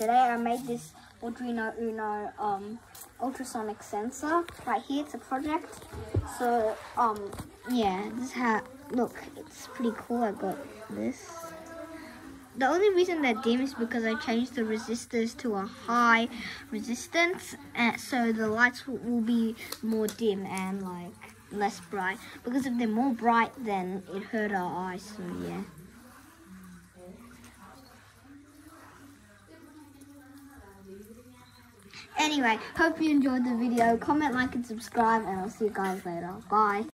today I made this Arduino Uno um, ultrasonic sensor right here. It's a project. So um yeah, this is how look. It's pretty cool. I got this. The only reason they're dim is because I changed the resistors to a high resistance, and so the lights will, will be more dim and like less bright. Because if they're more bright, then it hurt our eyes. So yeah. Anyway, hope you enjoyed the video. Comment, like, and subscribe, and I'll see you guys later. Bye.